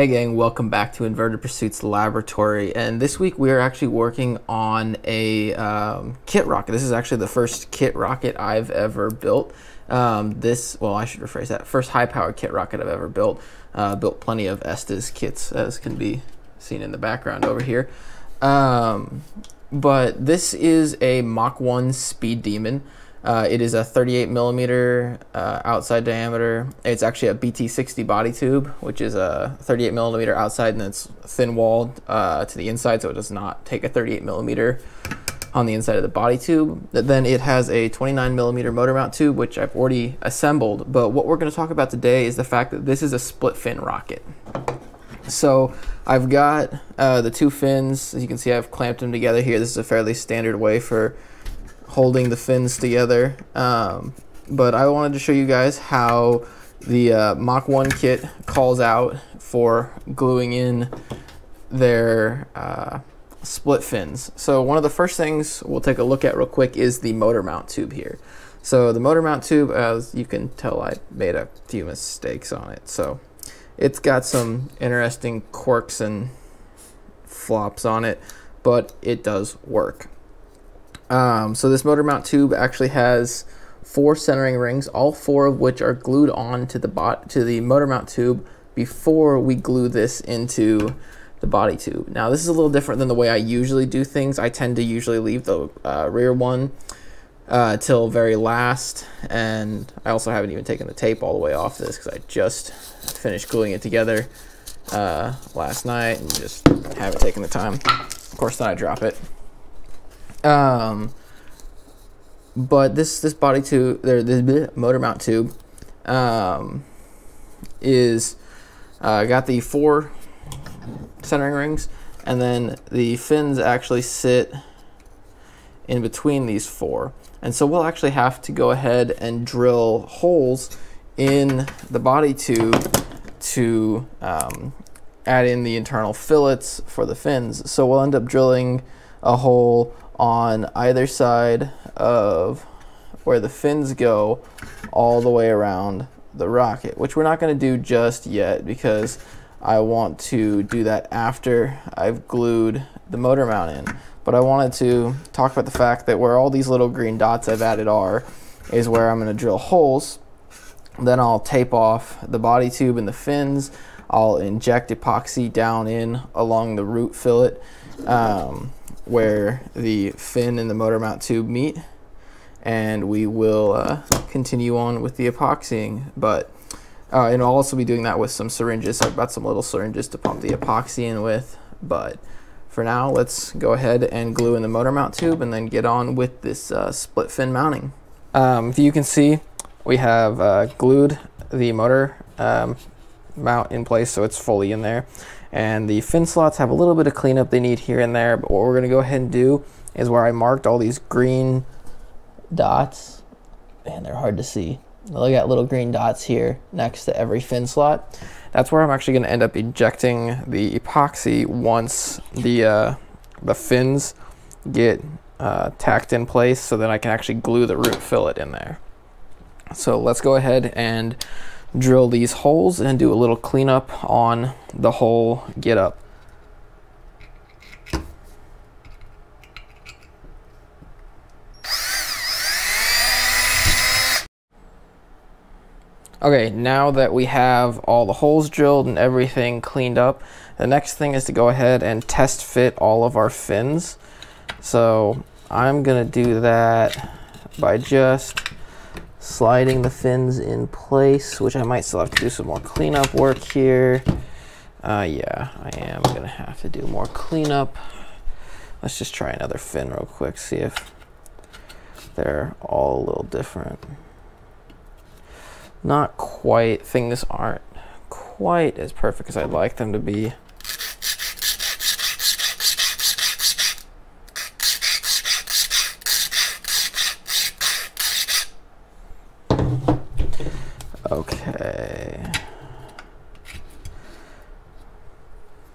Hey gang, welcome back to Inverted Pursuits Laboratory. And this week we are actually working on a um, kit rocket. This is actually the first kit rocket I've ever built. Um, this, well, I should rephrase that. First high-powered kit rocket I've ever built. Uh, built plenty of Estes kits, as can be seen in the background over here. Um, but this is a Mach 1 Speed Demon. Uh, it is a 38 millimeter uh, outside diameter. It's actually a BT60 body tube, which is a 38 millimeter outside and it's thin walled uh, to the inside, so it does not take a 38 millimeter on the inside of the body tube. Then it has a 29 millimeter motor mount tube, which I've already assembled. But what we're going to talk about today is the fact that this is a split fin rocket. So I've got uh, the two fins. As you can see, I've clamped them together here. This is a fairly standard way for holding the fins together. Um, but I wanted to show you guys how the uh, Mach 1 kit calls out for gluing in their uh, split fins. So one of the first things we'll take a look at real quick is the motor mount tube here. So the motor mount tube, as you can tell, I made a few mistakes on it. So it's got some interesting quirks and flops on it, but it does work. Um, so this motor mount tube actually has four centering rings, all four of which are glued on to the bot to the motor mount tube before we glue this into the body tube. Now this is a little different than the way I usually do things. I tend to usually leave the uh, rear one uh, till very last, and I also haven't even taken the tape all the way off this because I just finished gluing it together uh, last night and just haven't taken the time. Of course, then I drop it. Um, but this this body tube, this motor mount tube, um, is uh, got the four centering rings, and then the fins actually sit in between these four. And so we'll actually have to go ahead and drill holes in the body tube to um, add in the internal fillets for the fins. So we'll end up drilling a hole on either side of where the fins go all the way around the rocket, which we're not going to do just yet because I want to do that after I've glued the motor mount in. But I wanted to talk about the fact that where all these little green dots I've added are is where I'm going to drill holes. Then I'll tape off the body tube and the fins. I'll inject epoxy down in along the root fillet. Um, where the fin and the motor mount tube meet and we will uh, continue on with the epoxying but uh, and I'll also be doing that with some syringes. I've got some little syringes to pump the epoxy in with but for now let's go ahead and glue in the motor mount tube and then get on with this uh, split fin mounting. Um, if you can see we have uh, glued the motor um, mount in place so it's fully in there and the fin slots have a little bit of cleanup they need here and there, but what we're gonna go ahead and do is where I marked all these green dots, and they're hard to see. Look at little green dots here next to every fin slot. That's where I'm actually gonna end up injecting the epoxy once the, uh, the fins get uh, tacked in place so then I can actually glue the root fillet in there. So let's go ahead and drill these holes and do a little cleanup on the whole get up. Okay, now that we have all the holes drilled and everything cleaned up, the next thing is to go ahead and test fit all of our fins. So I'm gonna do that by just sliding the fins in place, which I might still have to do some more cleanup work here. Uh, yeah, I am gonna have to do more cleanup. Let's just try another fin real quick, see if they're all a little different. Not quite, things aren't quite as perfect as I'd like them to be.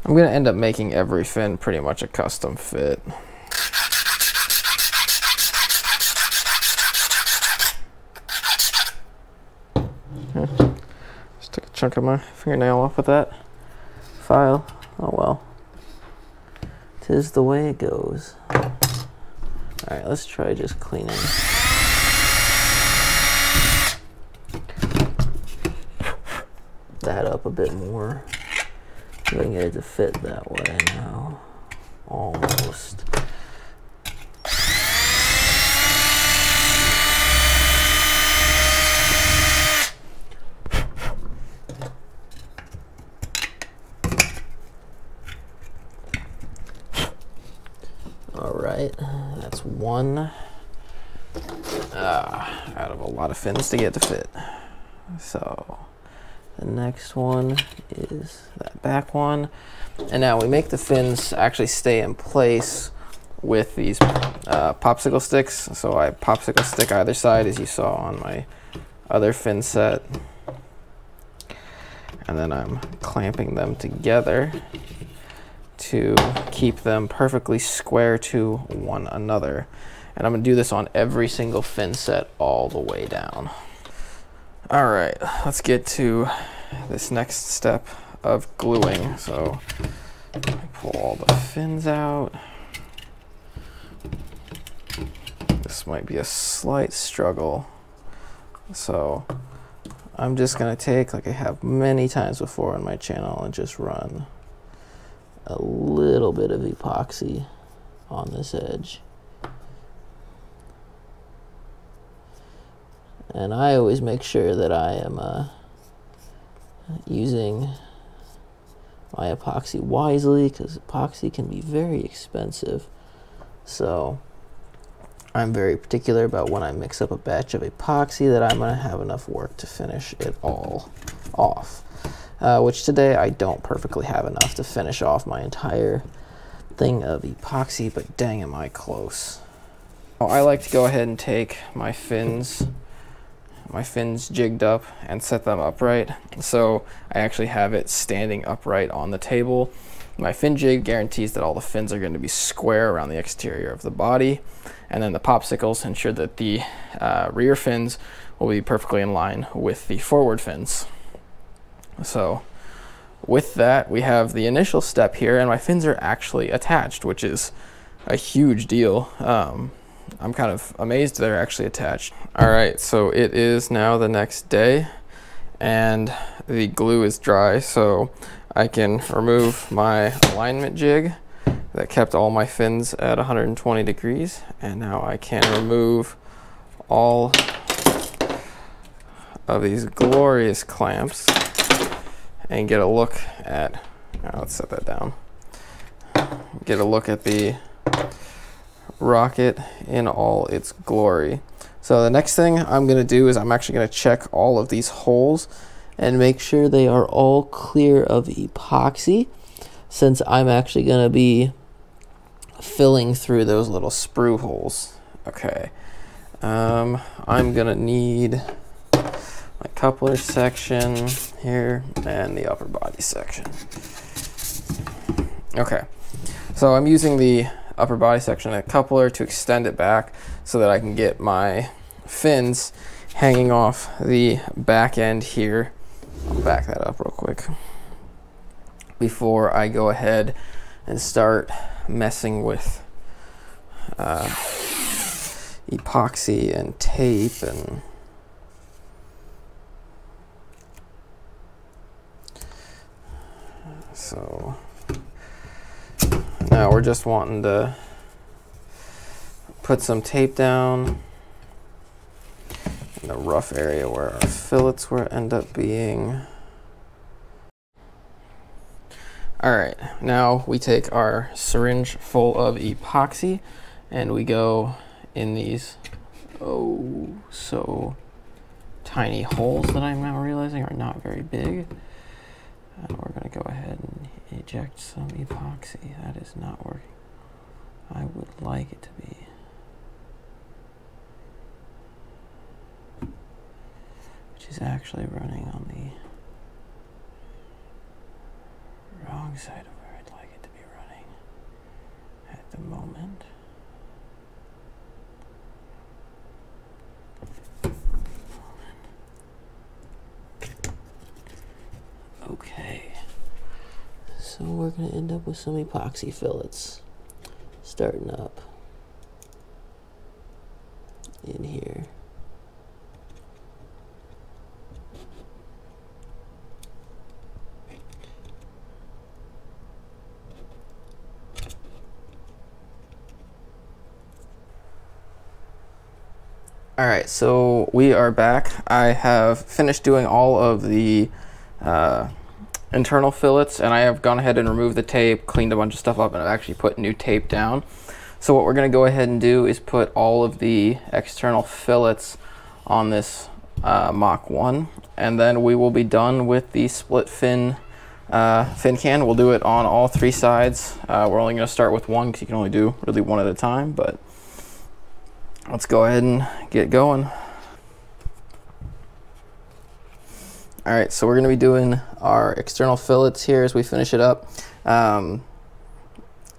I'm going to end up making every fin pretty much a custom fit. Hmm. Just took a chunk of my fingernail off with that file. Oh well. Tis the way it goes. Alright, let's try just cleaning. That up a bit more. I can get it to fit that way now. Almost. All right, that's one uh, out of a lot of fins to get to fit. So the next one is that back one. And now we make the fins actually stay in place with these uh, popsicle sticks. So I popsicle stick either side as you saw on my other fin set. And then I'm clamping them together to keep them perfectly square to one another. And I'm gonna do this on every single fin set all the way down. All right, let's get to this next step of gluing. So pull all the fins out. This might be a slight struggle. So I'm just gonna take, like I have many times before on my channel, and just run a little bit of epoxy on this edge. And I always make sure that I am uh, using my epoxy wisely because epoxy can be very expensive. So I'm very particular about when I mix up a batch of epoxy that I'm going to have enough work to finish it all off. Uh, which today I don't perfectly have enough to finish off my entire thing of epoxy, but dang am I close. Oh, I like to go ahead and take my fins my fins jigged up and set them upright. So I actually have it standing upright on the table. My fin jig guarantees that all the fins are going to be square around the exterior of the body. And then the popsicles ensure that the uh, rear fins will be perfectly in line with the forward fins. So with that, we have the initial step here, and my fins are actually attached, which is a huge deal. Um, I'm kind of amazed they're actually attached. All right, so it is now the next day and the glue is dry, so I can remove my alignment jig that kept all my fins at 120 degrees. And now I can remove all of these glorious clamps and get a look at, let's set that down. Get a look at the rocket in all its glory. So the next thing I'm going to do is I'm actually going to check all of these holes and make sure they are all clear of epoxy since I'm actually going to be filling through those little sprue holes. Okay. Um, I'm going to need my coupler section here and the upper body section. Okay. So I'm using the upper body section a coupler to extend it back so that I can get my fins hanging off the back end here. I'll back that up real quick before I go ahead and start messing with uh, epoxy and tape and so now we're just wanting to put some tape down in the rough area where our fillets will end up being. All right, now we take our syringe full of epoxy and we go in these, oh, so tiny holes that I'm now realizing are not very big. And we're gonna eject some epoxy. That is not working. I would like it to be. Which is actually running on the wrong side of where I'd like it to be running at the moment. Okay. so we're going to end up with some epoxy fillets starting up in here. All right, so we are back. I have finished doing all of the uh, internal fillets and I have gone ahead and removed the tape, cleaned a bunch of stuff up, and I've actually put new tape down. So what we're gonna go ahead and do is put all of the external fillets on this uh, Mach 1 and then we will be done with the split fin uh, fin can. We'll do it on all three sides. Uh, we're only gonna start with one because you can only do really one at a time, but let's go ahead and get going. All right, so we're gonna be doing our external fillets here as we finish it up. Um,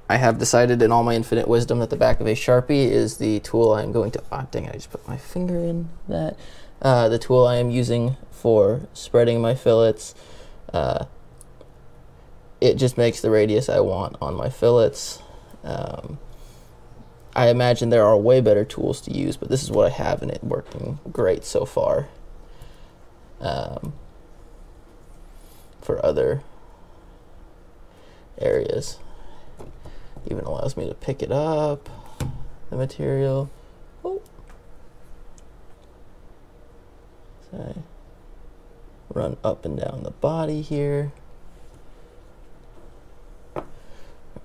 I have decided in all my infinite wisdom that the back of a Sharpie is the tool I'm going to, ah, dang, it, I just put my finger in that. Uh, the tool I am using for spreading my fillets. Uh, it just makes the radius I want on my fillets. Um, I imagine there are way better tools to use, but this is what I have and it working great so far. Um, for other areas. Even allows me to pick it up, the material. Oh. So I run up and down the body here. All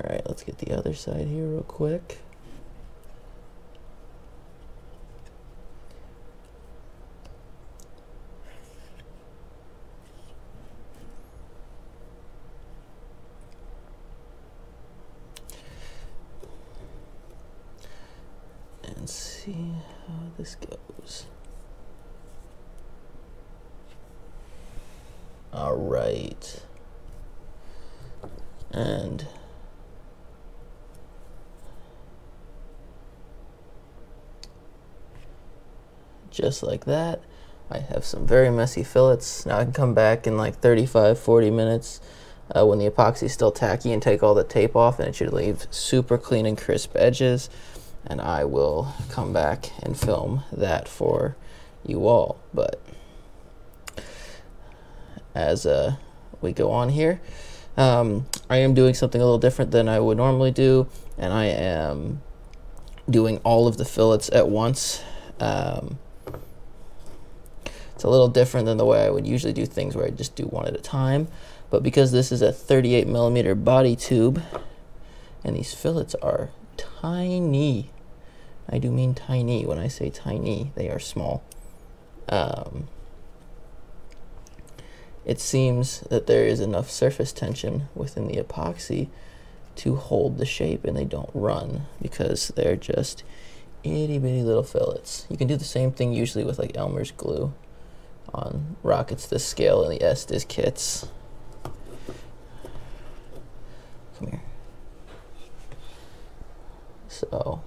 right, let's get the other side here real quick. See how this goes. All right. And just like that, I have some very messy fillets. Now I can come back in like 35, 40 minutes uh, when the epoxy is still tacky and take all the tape off and it should leave super clean and crisp edges and I will come back and film that for you all. But as uh, we go on here, um, I am doing something a little different than I would normally do, and I am doing all of the fillets at once. Um, it's a little different than the way I would usually do things where I just do one at a time. But because this is a 38 millimeter body tube, and these fillets are tiny. I do mean tiny. When I say tiny, they are small. Um, it seems that there is enough surface tension within the epoxy to hold the shape and they don't run because they're just itty bitty little fillets. You can do the same thing usually with like Elmer's glue on rockets this scale and the S Estes kits. Come here. So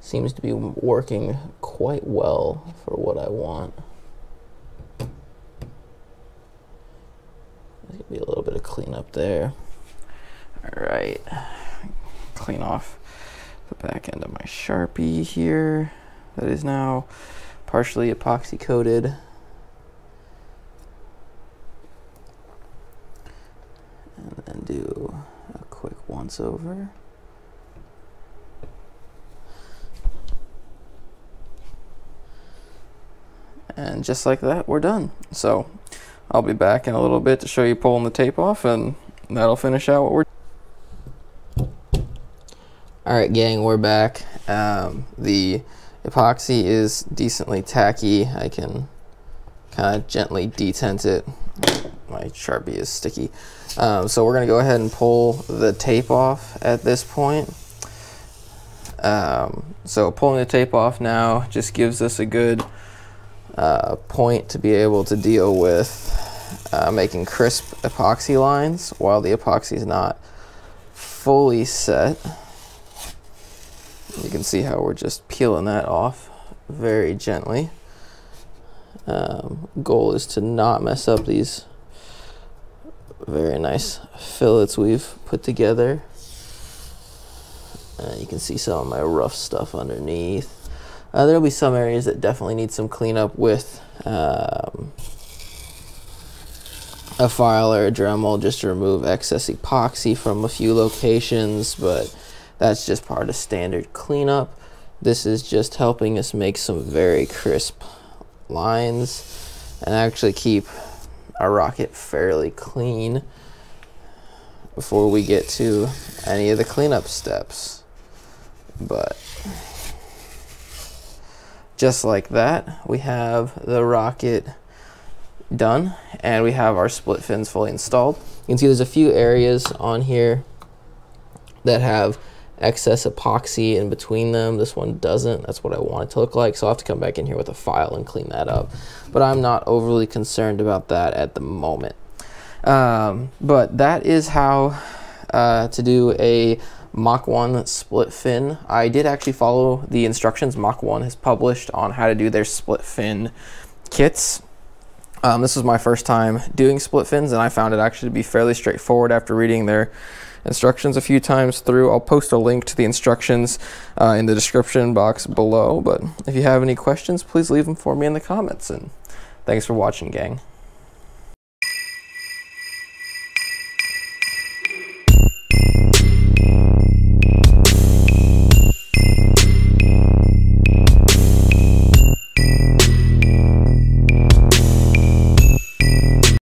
seems to be working quite well for what I want. There's be a little bit of cleanup there. All right, clean off the back end of my Sharpie here. That is now partially epoxy coated. And then do a quick once over. And just like that, we're done. So I'll be back in a little bit to show you pulling the tape off and that'll finish out what we're all right gang we're back. Um, the epoxy is decently tacky. I can kind of gently detent it. My sharpie is sticky. Um, so we're gonna go ahead and pull the tape off at this point. Um, so pulling the tape off now just gives us a good uh, point to be able to deal with uh, making crisp epoxy lines while the epoxy is not fully set. You can see how we're just peeling that off very gently. Um, goal is to not mess up these very nice fillets we've put together. Uh, you can see some of my rough stuff underneath. Uh, there'll be some areas that definitely need some cleanup with um, a file or a Dremel just to remove excess epoxy from a few locations, but that's just part of standard cleanup. This is just helping us make some very crisp lines and actually keep our rocket fairly clean before we get to any of the cleanup steps. But just like that, we have the rocket done and we have our split fins fully installed. You can see there's a few areas on here that have excess epoxy in between them. This one doesn't. That's what I want it to look like. So I'll have to come back in here with a file and clean that up. But I'm not overly concerned about that at the moment. Um, but that is how uh, to do a Mach 1 split fin. I did actually follow the instructions Mach 1 has published on how to do their split fin kits. Um, this was my first time doing split fins, and I found it actually to be fairly straightforward after reading their instructions a few times through. I'll post a link to the instructions uh, in the description box below. But if you have any questions, please leave them for me in the comments. And thanks for watching, gang.